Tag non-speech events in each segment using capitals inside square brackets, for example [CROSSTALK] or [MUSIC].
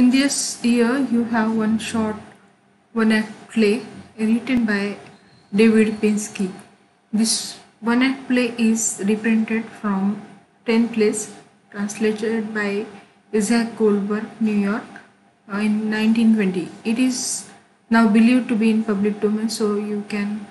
In this year, you have one short, one act play written by David Pinski. This one act play is reprinted from 10 plays translated by Isaac Goldberg, New York uh, in 1920. It is now believed to be in public domain, so you can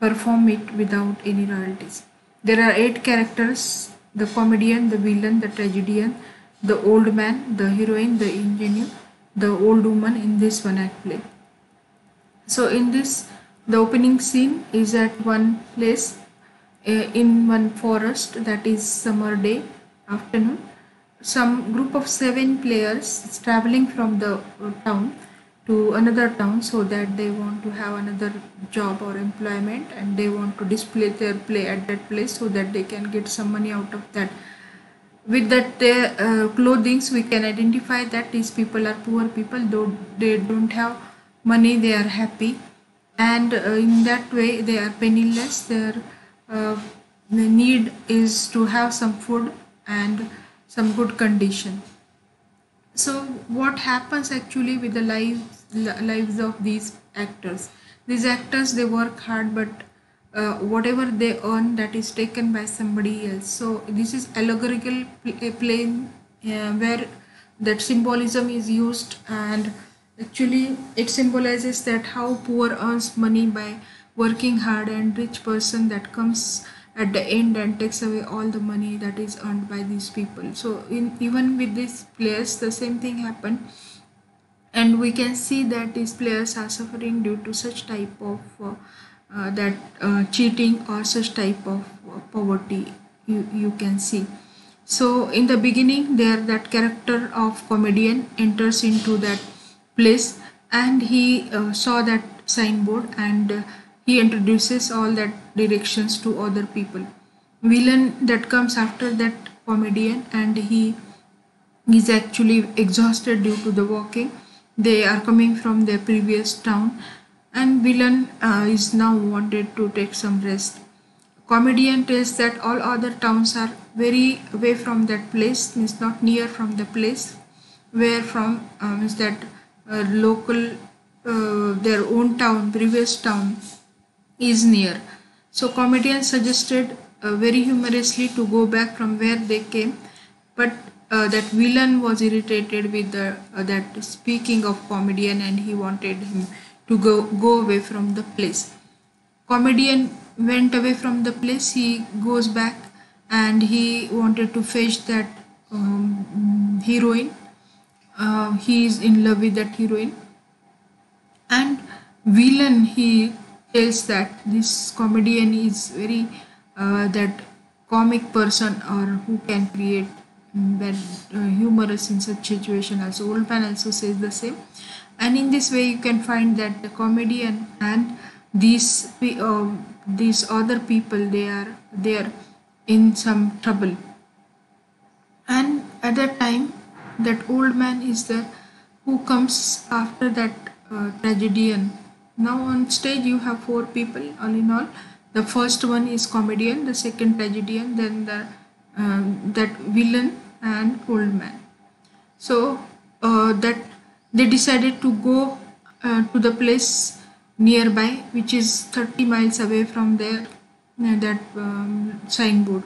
perform it without any royalties. There are eight characters the comedian, the villain, the tragedian, the old man, the heroine, the engineer, the old woman in this one act play. So, in this, the opening scene is at one place uh, in one forest that is summer day afternoon. Some group of seven players is traveling from the town to another town so that they want to have another job or employment and they want to display their play at that place so that they can get some money out of that with that uh, clothings we can identify that these people are poor people though they don't have money they are happy. And uh, in that way they are penniless. Their uh, the need is to have some food and some good condition. So what happens actually with the lives lives of these actors? These actors they work hard but uh, whatever they earn that is taken by somebody else. So this is allegorical play uh, where that symbolism is used and actually it symbolizes that how poor earns money by working hard and rich person that comes at the end and takes away all the money that is earned by these people. So in even with these players the same thing happened. And we can see that these players are suffering due to such type of uh, uh, that uh, cheating or such type of uh, poverty you, you can see. So in the beginning there that character of comedian enters into that place and he uh, saw that signboard and uh, he introduces all that directions to other people. Villain that comes after that comedian and he is actually exhausted due to the walking. They are coming from their previous town and villain uh, is now wanted to take some rest comedian tells that all other towns are very away from that place means not near from the place where from uh, means that uh, local uh, their own town previous town is near. So comedian suggested uh, very humorously to go back from where they came, but uh, that villain was irritated with the uh, that speaking of comedian and he wanted him to go go away from the place. Comedian went away from the place. He goes back and he wanted to fetch that um, heroine. Uh, he is in love with that heroine and villain he tells that this comedian is very uh, that comic person or who can create that uh, humorous in such situation also old man also says the same and in this way you can find that the comedian and these uh, these other people they are they are in some trouble and at that time that old man is there who comes after that uh, tragedian now on stage you have four people all in all. The first one is comedian, the second tragedian, then the um, that villain and old man. So uh, that they decided to go uh, to the place nearby, which is 30 miles away from there uh, that um, signboard.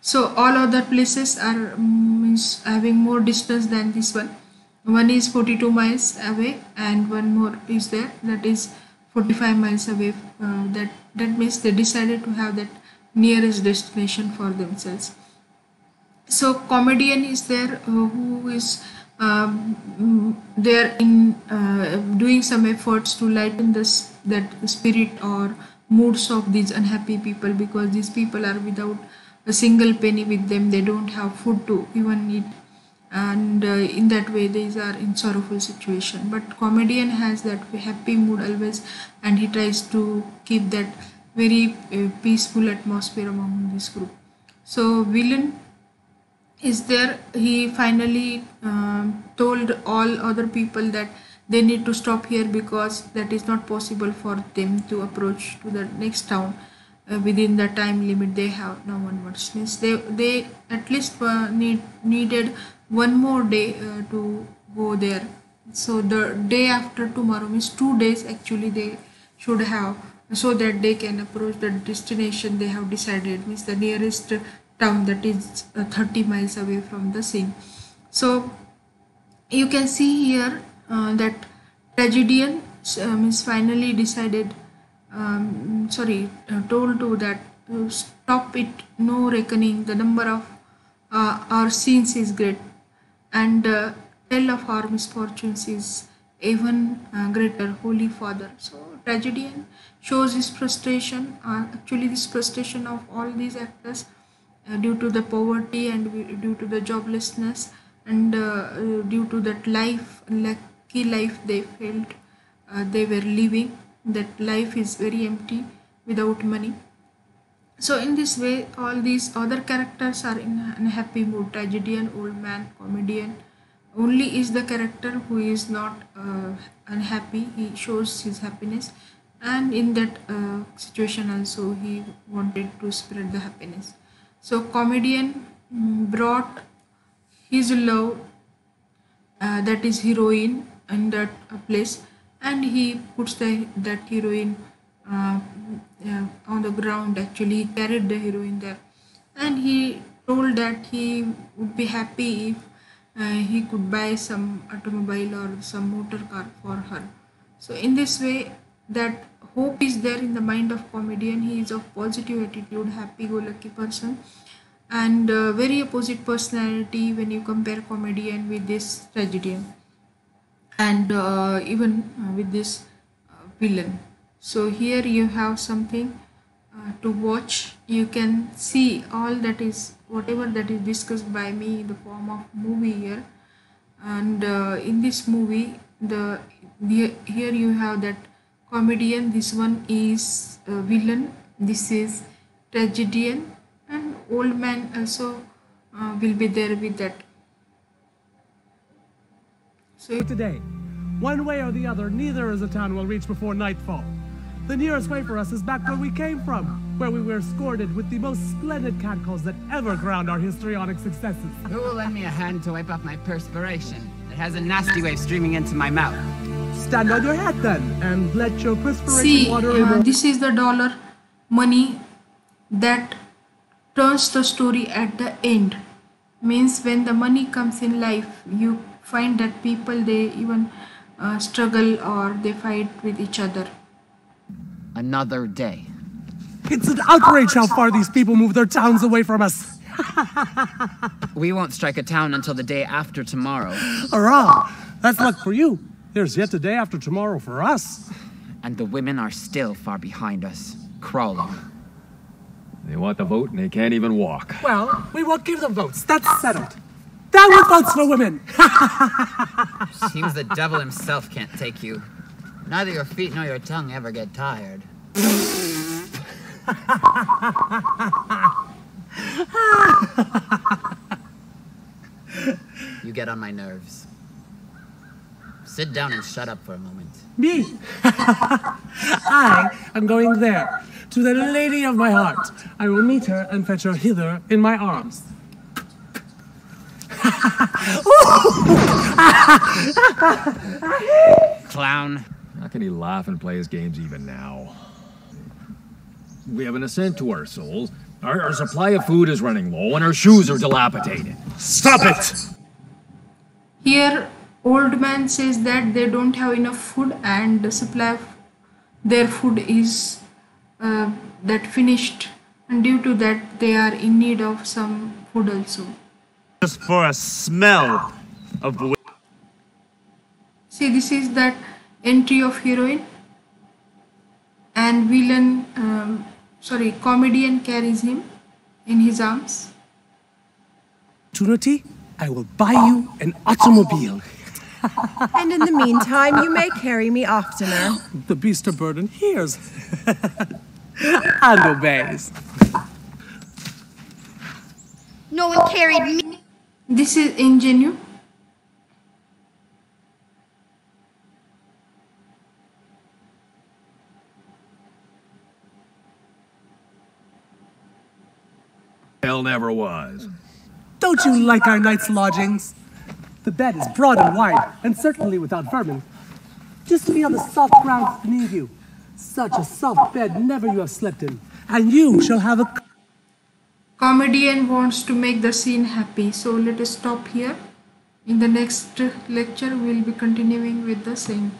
So all other places are means having more distance than this one one is 42 miles away and one more is there that is 45 miles away uh, that that means they decided to have that nearest destination for themselves so comedian is there uh, who is um, there in uh, doing some efforts to lighten this that spirit or moods of these unhappy people because these people are without a single penny with them. They don't have food to even eat. And uh, in that way these are in sorrowful situation. But comedian has that happy mood always and he tries to keep that very uh, peaceful atmosphere among this group. So villain is there he finally uh, told all other people that they need to stop here because that is not possible for them to approach to the next town uh, within the time limit they have. Now onwards means they they at least uh, need needed one more day uh, to go there. So the day after tomorrow means two days actually they should have so that they can approach the destination they have decided. Means the nearest town that is uh, 30 miles away from the scene so you can see here uh, that tragedian uh, means finally decided um, sorry uh, told to that to stop it no reckoning. The number of uh, our sins is great. And tell of our misfortunes is even greater. Holy father. So tragedian shows his frustration actually this frustration of all these actors due to the poverty and due to the joblessness and uh, due to that life lucky life they felt they were living that life is very empty without money. So in this way all these other characters are in a happy mood. Tragedian old man comedian. Only is the character who is not uh, unhappy he shows his happiness. And in that uh, situation also he wanted to spread the happiness so comedian mm, brought his love uh, that is heroine in that uh, place. And he puts the that heroine uh, uh, on the ground actually. He carried the heroine there. And he told that he would be happy if uh, he could buy some automobile or some motor car for her. So in this way that hope is there in the mind of comedian he is of positive attitude happy go lucky person. And uh, very opposite personality when you compare comedian with this tragedian and uh, even uh, with this uh, villain. So here you have something uh, to watch. You can see all that is whatever that is discussed by me in the form of movie here. And in this movie the, the here you have that comedian this one is villain this is tragedian and old man also uh, will be there with that so Today, one way or the other, neither is a town we'll reach before nightfall. The nearest way for us is back where we came from, where we were escorted with the most splendid catcalls that ever crowned our histrionic successes. Who will lend me a hand to wipe off my perspiration? It has a nasty way of streaming into my mouth. Stand on your head then, and let your perspiration See, water uh, this is the dollar money that turns the story at the end. Means when the money comes in life, you find that people they even uh, struggle or they fight with each other. Another day. It's an outrage how far these people move their towns away from us. [LAUGHS] We won't strike a town until the day after tomorrow. Hurrah that's luck for you there's yet a day after tomorrow for us and the women are still far behind us crawling they want the vote and they can't even walk well we won't give them votes that's settled that one votes for women. [LAUGHS] Seems the devil himself can't take you. Neither your feet nor your tongue ever get tired. [LAUGHS] you get on my nerves. Sit down and shut up for a moment. Me? [LAUGHS] I am going there, to the lady of my heart. I will meet her and fetch her hither in my arms. [LAUGHS] Clown. How can he laugh and play his games even now? We have an ascent to our souls. Our, our supply of food is running low and our shoes are dilapidated. Stop it! Here, old man says that they don't have enough food and the supply of their food is uh, that finished and due to that they are in need of some food also just for a smell of the. See, this is that entry of heroine, and villain, um, sorry, comedian carries him in his arms. Trinity, I will buy you an automobile. [LAUGHS] and in the meantime, you may carry me oftener. [LAUGHS] The beast of burden hears [LAUGHS] and obeys. No one carried me. This is ingenue. Hell never was. Don't you like our night's lodgings? The bed is broad and wide, and certainly without vermin. Just feel the soft ground beneath you. Such a soft bed never you have slept in. And you shall have a Comedian wants to make the scene happy, so let us stop here. In the next lecture, we'll be continuing with the same.